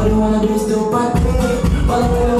All you wanna do is do party, party.